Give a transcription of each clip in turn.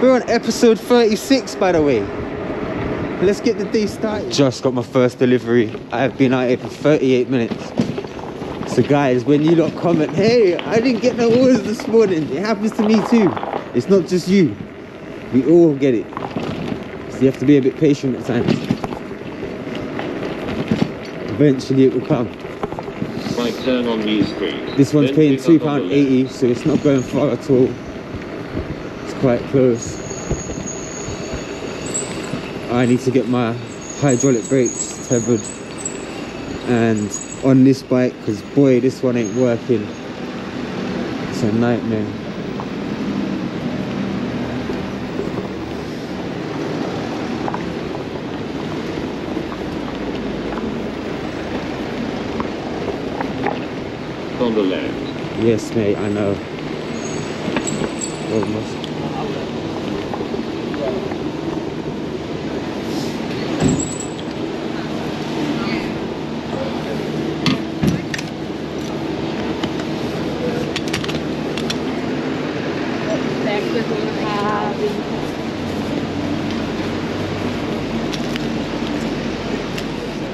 We're on episode 36, by the way. Let's get the day started. Just got my first delivery. I've been out here for 38 minutes. So guys, when you lot comment, hey, I didn't get no orders this morning. It happens to me too. It's not just you. We all get it. So you have to be a bit patient at times. Eventually it will come. My turn on New Street. This one's Then paying pick up on the left. £2.80, so it's not going far at all. Quite close. I need to get my hydraulic brakes tethered. And on this bike because boy this one ain't working. It's a nightmare. On the left. yes mate I know. Almost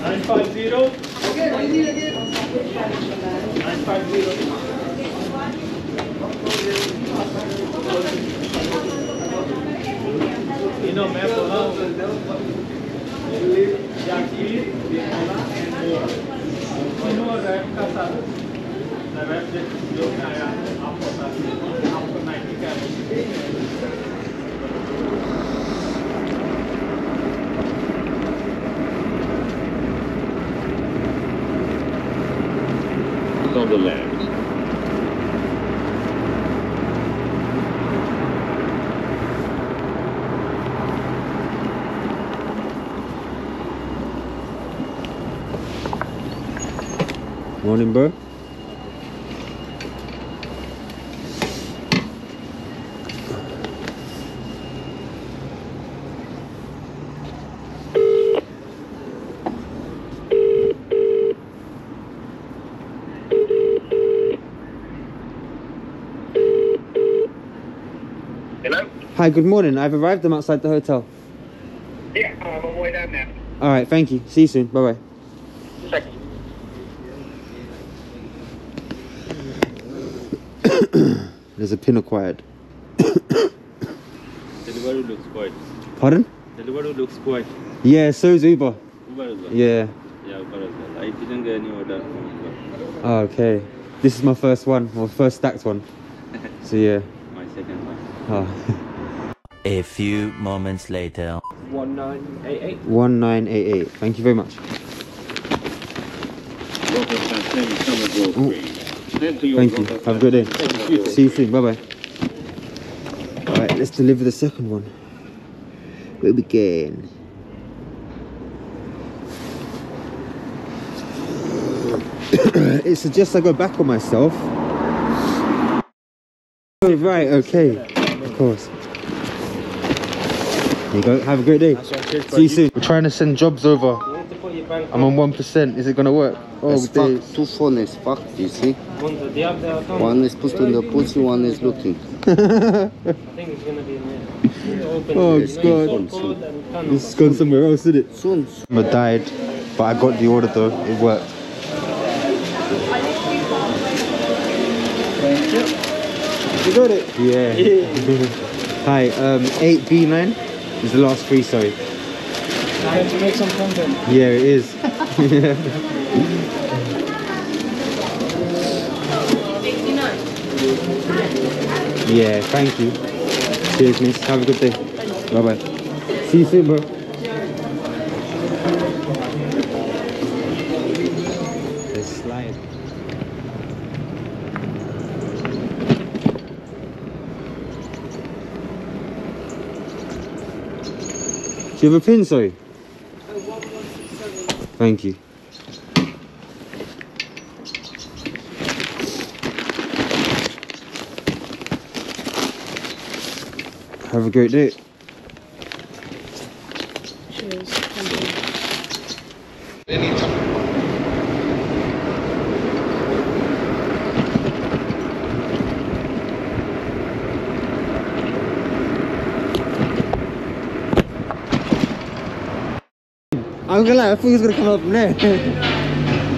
950. Okay, we need again. 950. E não é bolão. Ele já aqui, Continua a rap lá. A rap de Yoga é a apostada. The left. morning bro Hello? Hi good morning I've arrived I'm outside the hotel Yeah, I'm on my way down now. all right thank you see you soon bye bye there's a pin acquired Delivery looks quite. pardon Delivery looks quite. yeah so's Uber Uber as well. yeah Yeah, Uber as well. I didn't get any order from Uber. Oh, okay. This is my first one, or first stacked one. So yeah. My second one. Oh. A few moments later. One nine eight eight. 1988. Thank you very much. Drop off at 10 Somerville. Street. Then to your Thank you. Have a good day. Somerville See you soon. Bye bye. Alright, let's deliver the second one. Where we going? it suggests I go back on myself. Oh, right, okay. Of course. There you go. Have a great day. See you soon. We're trying to send jobs over. I'm on 1%. Is it going to work? Oh, It's days. fucked. Two phone is fucked, you see? One is put in the pussy, one is looking. Oh, Yes, God. soon. This has gone somewhere else, isn't it? Soon. I died, but I got the order though. It worked. You got it? Yeah. Hi, um, 8B9 is the last three, sorry. Have to make some content. Yeah, it is. yeah, thank you. Cheers, miss. Have a good day. Bye bye. See you soon, bro. Do you have a pin, sorry? Thank you. Have a great day. Cheers. Thank you. I'm gonna lie, I thought he was gonna come up from there.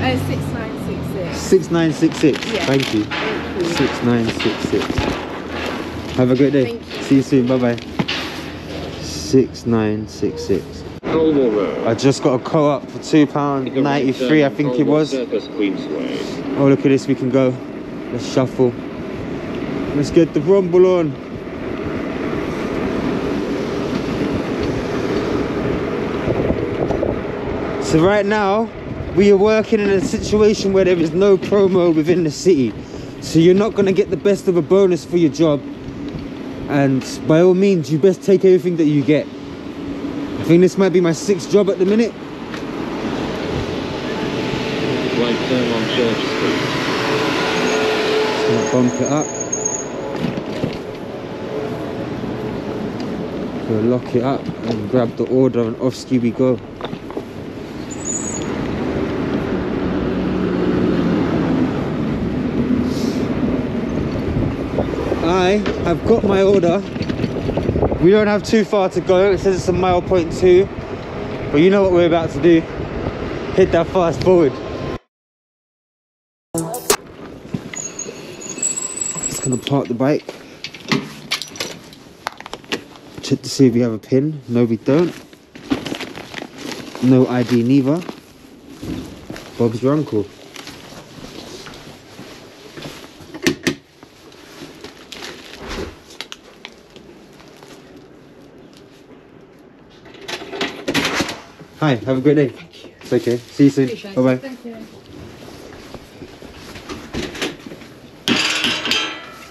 Uh, 6966. 6966. Yeah. Thank you. Thank you. 6966. Have a great day. You. See you soon. Bye bye. 6966. Colmore I just got a co-op for £2.93, I think it was. Oh, look at this. We can go. Let's shuffle. Let's get the rumble on. So right now, we are working in a situation where there is no promo within the city. So you're not gonna get the best of a bonus for your job. And by all means, you best take everything that you get. I think this might be my sixth job at the minute. Right turn on Church Street. Just gonna bump it up. Gonna lock it up and grab the order and off ski we go. I have got my order. We don't have too far to go. It says it's a mile point two. But you know what we're about to do. Hit that fast forward. Just gonna park the bike. Check to see if we have a pin. No, we don't. No ID neither. Bob's your uncle. Hi, have a great day. It's okay. See you soon. Bye bye. Thank you.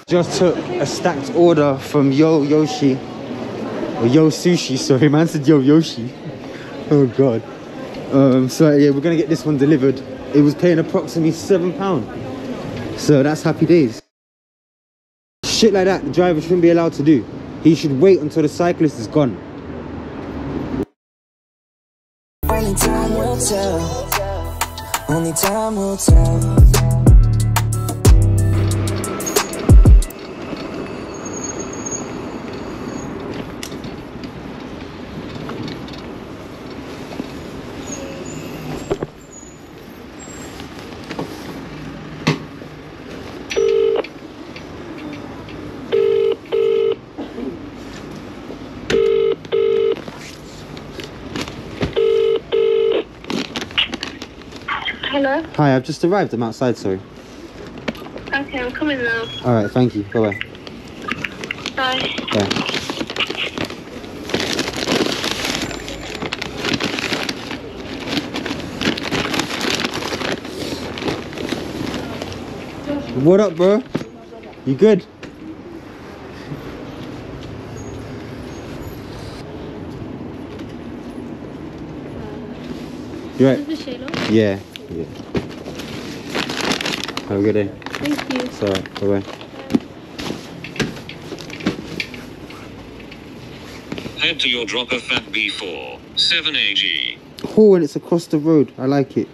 Just took a stacked order from Yo Yoshi. Or Yo Sushi, sorry, man said Yo Yoshi. Oh god. Um, so yeah, we're gonna get this one delivered. It was paying approximately seven pound. So that's happy days. Shit like that, the driver shouldn't be allowed to do. He should wait until the cyclist is gone. Only time will tell. Hi, I've just arrived. I'm outside, sorry. Okay, I'm coming now. Alright, thank you. Bye bye. Bye. What up, bro? You good? You right? This is Shayla. Yeah, yeah. Have a good day. Thank you. It's alright. Bye bye. Head to your drop off at B4, 7AG. Oh, and it's across the road. I like it.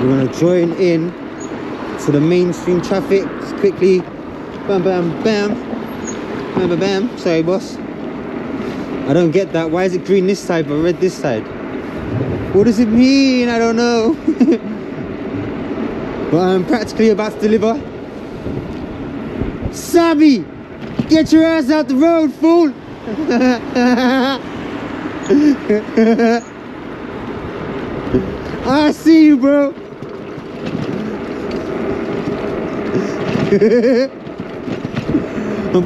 We're gonna join in to the mainstream traffic just quickly. Bam, bam, bam. Bam, bam, bam. Sorry, boss. I don't get that. Why is it green this side but red this side? What does it mean? I don't know. but I'm practically about to deliver. Sabi! Get your ass out the road, fool! I see you, bro. I'm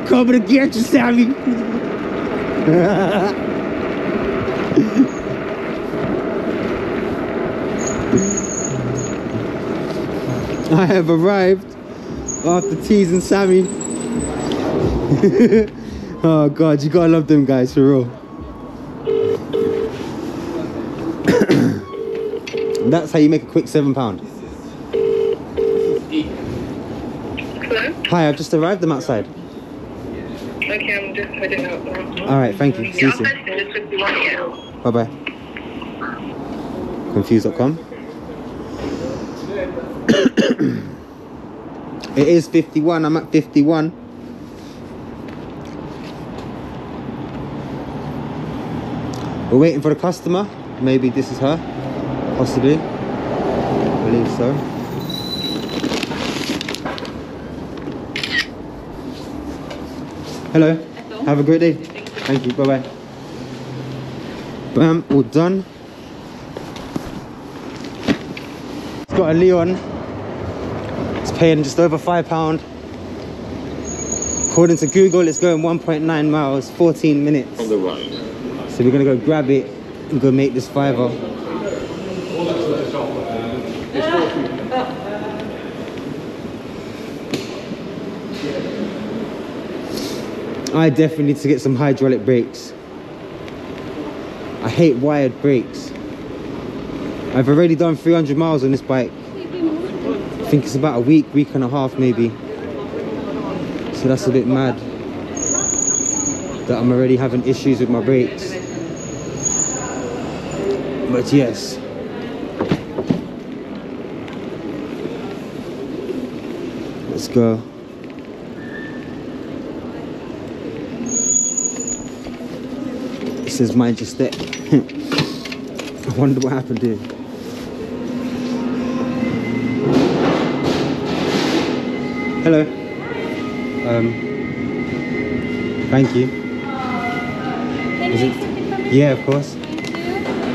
coming to get you, Sammy. I have arrived after teasing Sammy. oh god, you gotta love them guys for real. That's how you make a quick seven pound. Hi, I've just arrived. I'm outside. Okay, I'm just heading out now. All right, thank you. See you soon. heading to 51, yeah. Bye bye. Confused.com. it is 51. I'm at 51. We're waiting for the customer. Maybe this is her. Possibly. I believe so. Hello. Have a great day. Thank you. Bye bye. Bam, all done. It's got a Leon. It's paying just over five pound. According to Google, it's going 1.9 miles, 14 minutes. On the right. So we're gonna go grab it and go make this fiver. I definitely need to get some hydraulic brakes. I hate wired brakes. I've already done 300 miles on this bike. I think it's about a week, week and a half maybe. So that's a bit mad that I'm already having issues with my brakes. But yes. Let's go. Says mind your step. I wonder what happened here. Hello. Um. Thank you. Is it? Yeah, of course.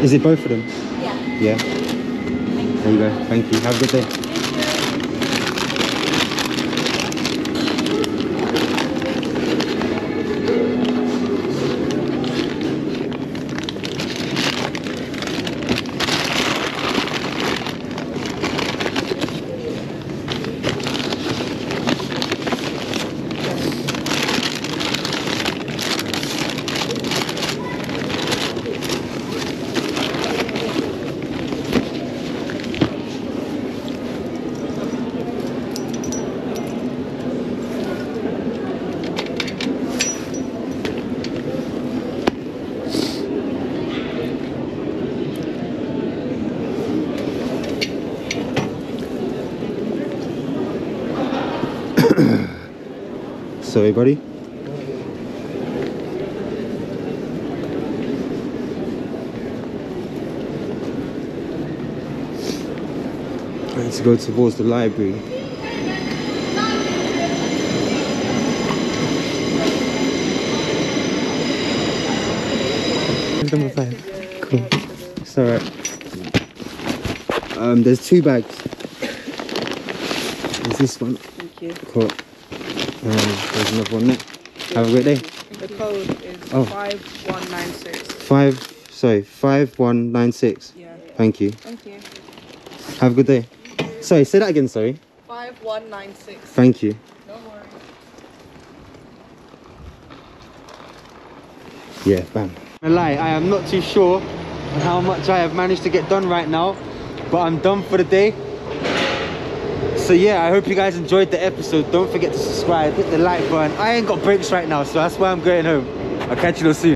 Is it both of them? Yeah. Yeah. There you go. Thank you. Have a good day. Sorry, buddy. I need to go towards the library. Number five. Cool. It's alright. Um, there's two bags. There's this one. Thank you. Cool. Um, there's another one there. Have a great day. The code is Oh. 5196. Five, sorry, five one nine six. Yeah. Thank you. Thank you. Have a good day. Sorry, say that again. Sorry. 5196. Thank you. No worries. Yeah, bam. A lie, I am not too sure on how much I have managed to get done right now, but I'm done for the day. So yeah, I hope you guys enjoyed the episode. Don't forget to subscribe, hit the like button. I ain't got brakes right now, so that's why I'm going home. I'll catch you all soon.